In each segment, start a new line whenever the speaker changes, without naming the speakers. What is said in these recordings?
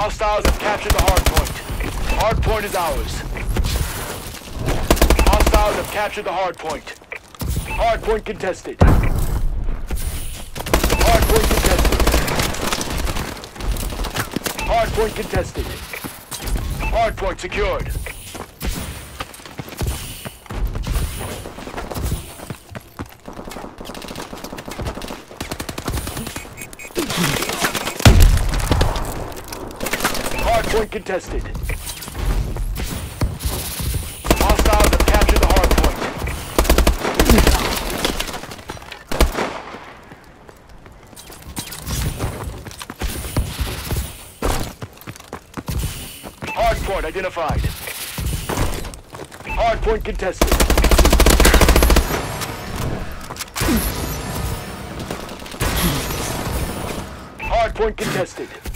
Hostiles have captured the hard point. Hard point is ours. Hostiles have captured the hard point. Hard point contested. Hard point contested. Hard point contested. Hard point secured. Hard point contested. Hostiles have captured the hard point. Hard point identified. Hard point contested. Hard point contested.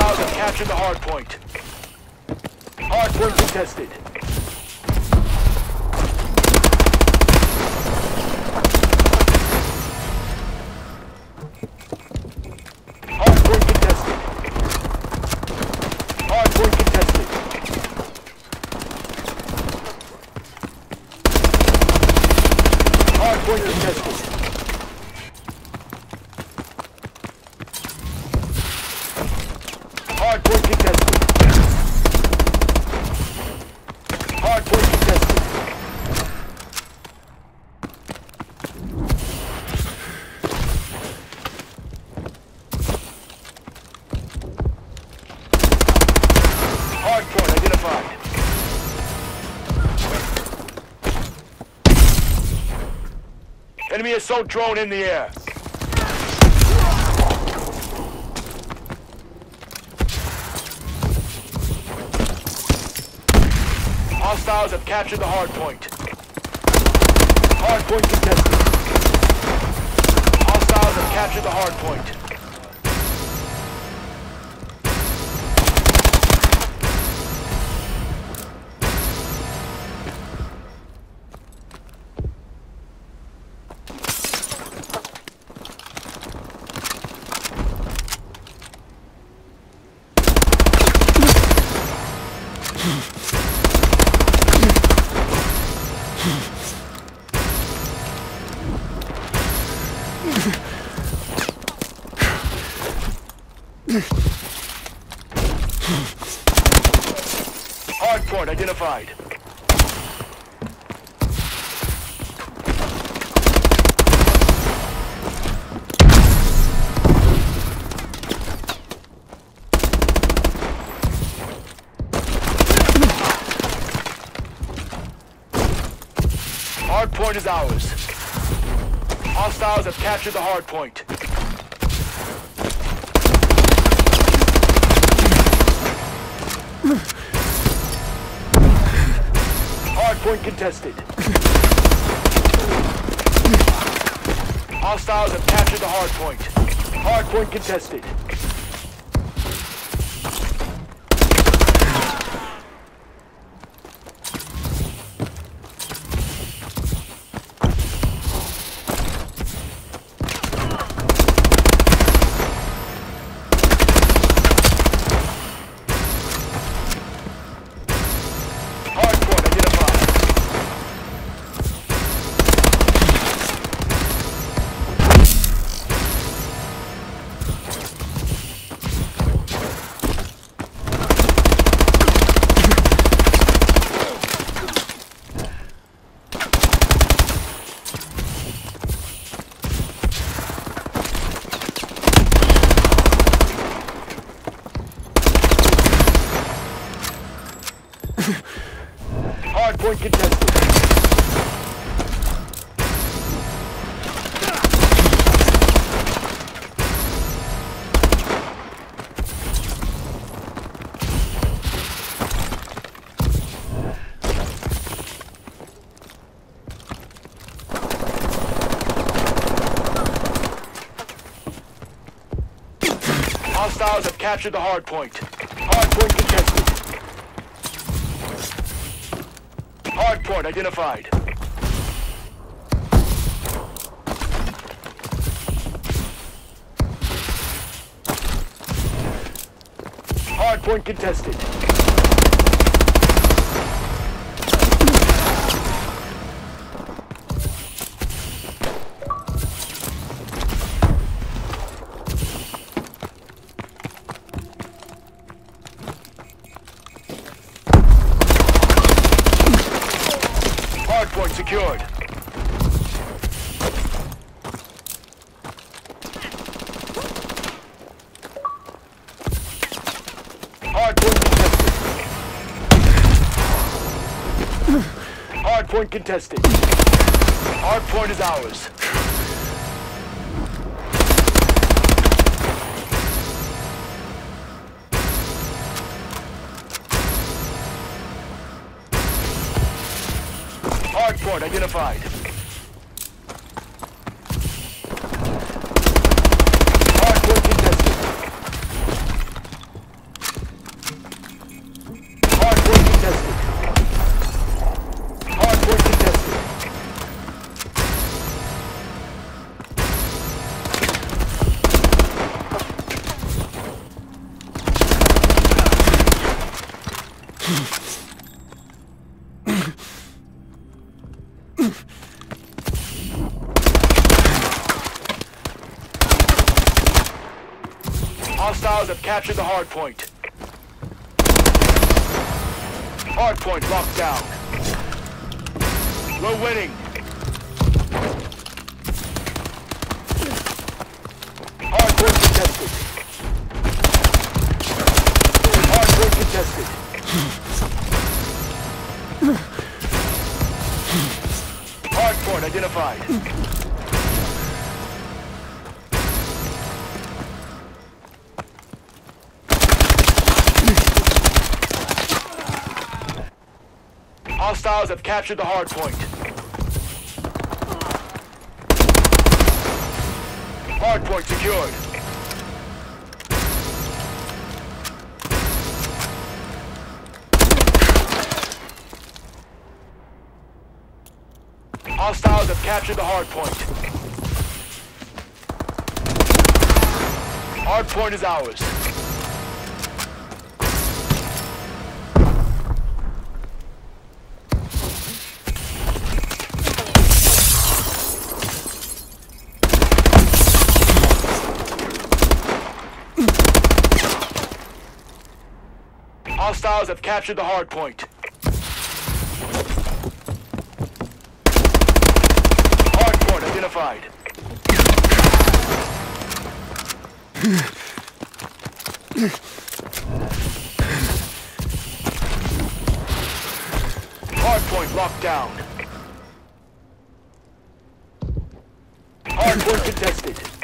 Hostiles have captured the hard point. Hard point contested. Hard point contested. Hard point contested. Hard point contested. Assault drone in the air. Hostiles have captured the hard point. Hard point contested. Hostiles have captured the hard point. Identified. Hard point is ours. Hostiles have captured the hard point. point contested. Hostiles have captured the hard point. Hard point contested. Point contested. Hostiles have captured the hard point. Hard point contested. Hardpoint identified. Hardpoint contested. Hardpoint secured. Hardpoint contested. Hardpoint contested. Hardpoint is ours. Hardpoint identified. Hardpoint contested. Hardpoint contested. Hardpoint contested. Hostiles have captured the hardpoint. Hardpoint locked down. We're winning. Hardpoint contested. Hardpoint contested. Hardpoint identified. Hostiles have captured the hardpoint. Hardpoint secured. Hostiles have captured the hardpoint. Hardpoint is ours. Hostiles have captured the hardpoint. Hardpoint identified. Hardpoint locked down. Hardpoint contested.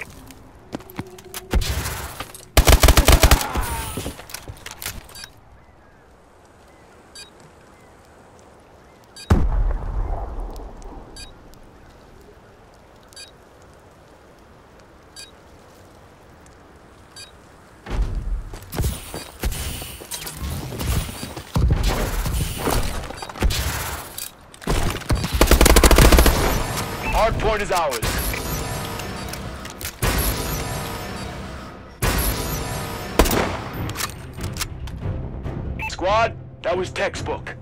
Hardpoint is ours. Squad, that was textbook.